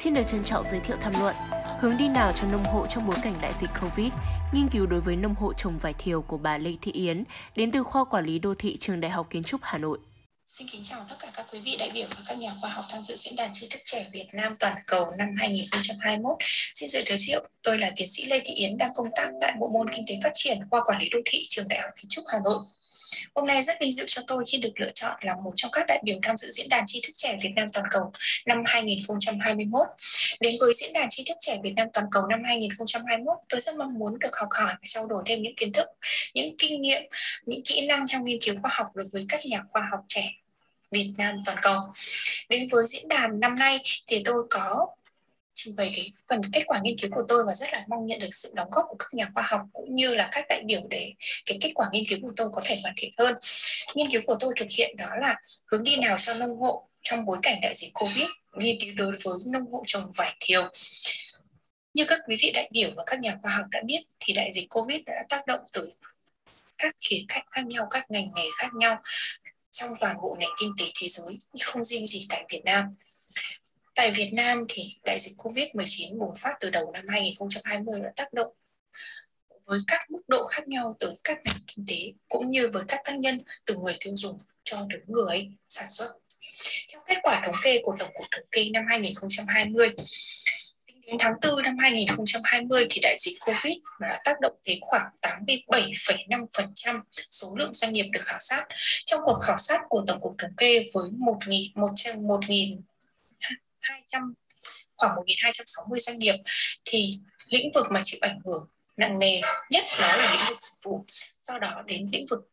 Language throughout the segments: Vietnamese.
Xin được trân trọng giới thiệu tham luận Hướng đi nào cho nông hộ trong bối cảnh đại dịch Covid Nghiên cứu đối với nông hộ trồng vải thiều của bà Lê Thị Yến đến từ khoa quản lý đô thị trường Đại học Kiến trúc Hà Nội. Xin kính chào tất cả các quý vị đại biểu và các nhà khoa học tham dự diễn đàn tri thức trẻ Việt Nam toàn cầu năm 2021. Xin giới thiệu, tôi là tiến sĩ Lê Thị Yến đang công tác tại bộ môn Kinh tế Phát triển khoa quản lý đô thị trường Đại học Kiến trúc Hà Nội. Hôm nay rất vinh dự cho tôi khi được lựa chọn là một trong các đại biểu tham dự diễn đàn tri thức trẻ Việt Nam toàn cầu năm 2021. Đến với diễn đàn tri thức trẻ Việt Nam toàn cầu năm 2021, tôi rất mong muốn được học hỏi và trao đổi thêm những kiến thức, những kinh nghiệm, những kỹ năng trong nghiên cứu khoa học đối với các nhà khoa học trẻ Việt Nam toàn cầu. Đến với diễn đàn năm nay thì tôi có trình bày cái phần kết quả nghiên cứu của tôi và rất là mong nhận được sự đóng góp của các nhà khoa học cũng như là các đại biểu để cái kết quả nghiên cứu của tôi có thể hoàn thiện hơn. Nghiên cứu của tôi thực hiện đó là hướng đi nào cho nông hộ trong bối cảnh đại dịch Covid, nghiên cứu đối với nông hộ trồng vải thiều. Như các quý vị đại biểu và các nhà khoa học đã biết thì đại dịch Covid đã tác động tới các khía cạnh khác nhau, các ngành nghề khác nhau trong toàn bộ nền kinh tế thế giới, không riêng gì tại Việt Nam. Tại Việt Nam thì đại dịch Covid-19 bùng phát từ đầu năm 2020 đã tác động với các mức độ khác nhau tới các ngành kinh tế cũng như với các tác nhân từ người tiêu dùng cho đến người sản xuất. Theo kết quả thống kê của Tổng cục Thống kê năm 2020, tính đến tháng 4 năm 2020 thì đại dịch Covid đã tác động đến khoảng 87,5% số lượng doanh nghiệp được khảo sát. Trong cuộc khảo sát của Tổng cục Thống kê với 1.100 200 khoảng 1.260 doanh nghiệp thì lĩnh vực mà chịu ảnh hưởng nặng nề nhất đó là lĩnh vực dịch vụ. Sau đó đến lĩnh vực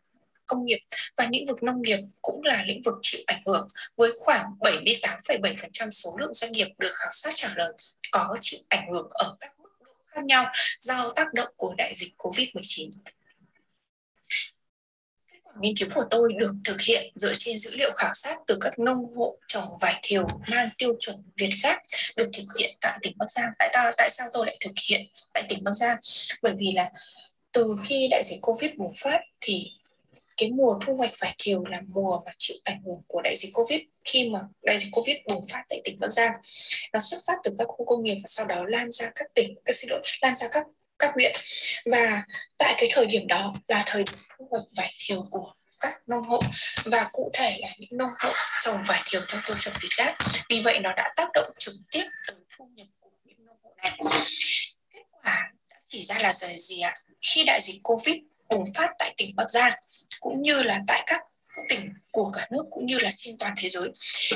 công nghiệp và lĩnh vực nông nghiệp cũng là lĩnh vực chịu ảnh hưởng với khoảng 78,7% số lượng doanh nghiệp được khảo sát trả lời có chịu ảnh hưởng ở các mức độ khác nhau do tác động của đại dịch Covid-19 nghiên cứu của tôi được thực hiện dựa trên dữ liệu khảo sát từ các nông hộ trồng vải thiều mang tiêu chuẩn Việt Gáp, được thực hiện tại tỉnh Bắc Giang. Tại ta tại sao tôi lại thực hiện tại tỉnh Bắc Giang? Bởi vì là từ khi đại dịch Covid bùng phát thì cái mùa thu hoạch vải thiều là mùa mà chịu ảnh hưởng của đại dịch Covid khi mà đại dịch Covid bùng phát tại tỉnh Bắc Giang, nó xuất phát từ các khu công nghiệp và sau đó lan ra các tỉnh các xin lỗi, lan ra các các huyện và tại cái thời điểm đó là thời điểm thu hoạch vải thiều của các nông hộ và cụ thể là những nông hộ trồng vải thiều theo tiêu chuẩn Việt Gáp. Vì vậy nó đã tác động trực tiếp tới thu nhập của những nông hộ này. Kết quả đã chỉ ra là gì ạ? Khi đại dịch Covid bùng phát tại tỉnh Bắc Giang, cũng như là tại các tỉnh của cả nước, cũng như là trên toàn thế giới,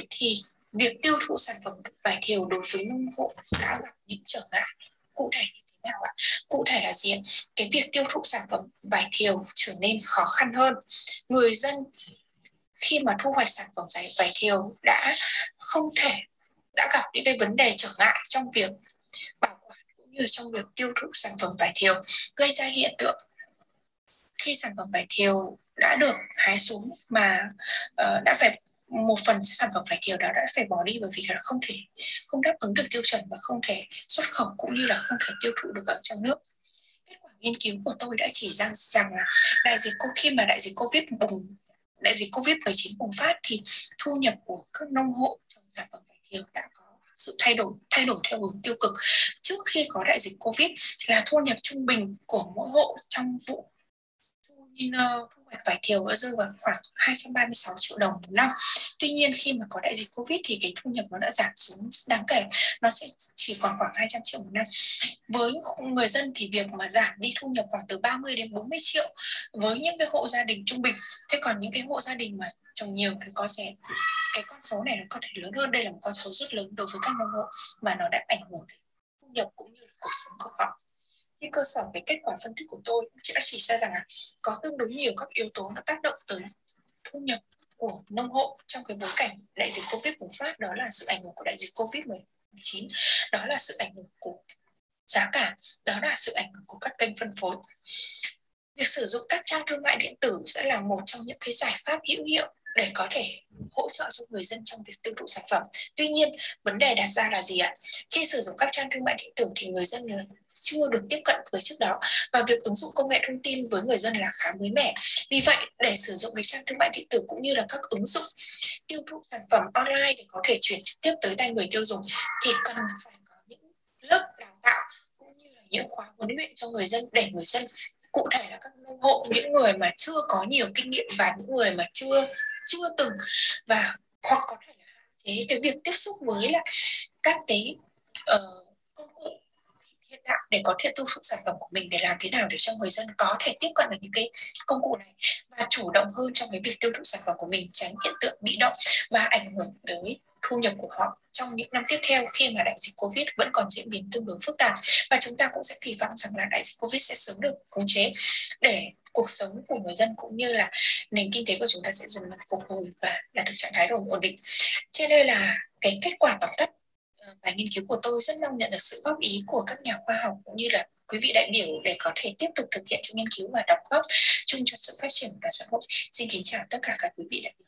thì việc tiêu thụ sản phẩm vải thiều đối với nông hộ đã gặp những trở ngại cụ thể nào ạ? Cụ thể là gì? Cái việc tiêu thụ sản phẩm vải thiều trở nên khó khăn hơn. Người dân khi mà thu hoạch sản phẩm vải vải thiều đã không thể đã gặp những cái vấn đề trở ngại trong việc bảo quản cũng như trong việc tiêu thụ sản phẩm vải thiều gây ra hiện tượng khi sản phẩm vải thiều đã được hái xuống mà uh, đã phải một phần sản phẩm vải thiều đó đã phải bỏ đi bởi vì là không thể, không đáp ứng được tiêu chuẩn và không thể xuất khẩu cũng như là không thể tiêu thụ được ở trong nước. Kết quả nghiên cứu của tôi đã chỉ ra rằng là đại dịch khi mà đại dịch covid bùng, đại dịch covid 19 bùng phát thì thu nhập của các nông hộ trong sản phẩm vải thiều đã có sự thay đổi thay đổi theo hướng tiêu cực. Trước khi có đại dịch covid là thu nhập trung bình của mỗi hộ trong vụ Ờ, thu hoạch vải thiều đã rơi vào khoảng 236 triệu đồng một năm. Tuy nhiên khi mà có đại dịch Covid thì cái thu nhập nó đã giảm xuống đáng kể, nó sẽ chỉ còn khoảng 200 triệu một năm. Với người dân thì việc mà giảm đi thu nhập khoảng từ 30 đến 40 triệu với những cái hộ gia đình trung bình. Thế còn những cái hộ gia đình mà trồng nhiều thì có sẽ cái con số này nó có thể lớn hơn. Đây là một con số rất lớn đối với các nông hộ mà nó đã ảnh hưởng đến thu nhập cũng như là cuộc sống của họ trên cơ sở về kết quả phân tích của tôi chị đã chỉ ra rằng là có tương đối nhiều các yếu tố nó tác động tới thu nhập của nông hộ trong cái bối cảnh đại dịch covid bùng phát đó là sự ảnh hưởng của đại dịch covid 19 đó là sự ảnh hưởng của giá cả đó là sự ảnh hưởng của các kênh phân phối việc sử dụng các trang thương mại điện tử sẽ là một trong những cái giải pháp hữu hiệu để có thể hỗ trợ cho người dân trong việc tiêu thụ sản phẩm. Tuy nhiên, vấn đề đặt ra là gì ạ? Khi sử dụng các trang thương mại điện tử thì người dân chưa được tiếp cận với trước đó và việc ứng dụng công nghệ thông tin với người dân là khá mới mẻ. Vì vậy, để sử dụng cái trang thương mại điện tử cũng như là các ứng dụng tiêu thụ sản phẩm online để có thể chuyển trực tiếp tới tay người tiêu dùng thì cần phải có những lớp đào tạo cũng như là những khóa huấn luyện cho người dân để người dân cụ thể là các nông hộ những người mà chưa có nhiều kinh nghiệm và những người mà chưa chưa từng và hoặc có thể là hạn chế cái việc tiếp xúc với lại các cái uh, tạo để có thể tiêu thụ sản phẩm của mình để làm thế nào để cho người dân có thể tiếp cận được những cái công cụ này và chủ động hơn trong cái việc tiêu thụ sản phẩm của mình, tránh hiện tượng bị động và ảnh hưởng tới thu nhập của họ trong những năm tiếp theo khi mà đại dịch Covid vẫn còn diễn biến tương đối phức tạp và chúng ta cũng sẽ kỳ vọng rằng là đại dịch Covid sẽ sớm được khống chế để cuộc sống của người dân cũng như là nền kinh tế của chúng ta sẽ dần dần phục hồi và đạt được trạng thái ổn định. Trên đây là cái kết quả tóm tắt nghiên cứu của tôi rất mong nhận được sự góp ý của các nhà khoa học cũng như là quý vị đại biểu để có thể tiếp tục thực hiện cho nghiên cứu và đóng góp chung cho sự phát triển của xã hội. Xin kính chào tất cả các quý vị đại biểu.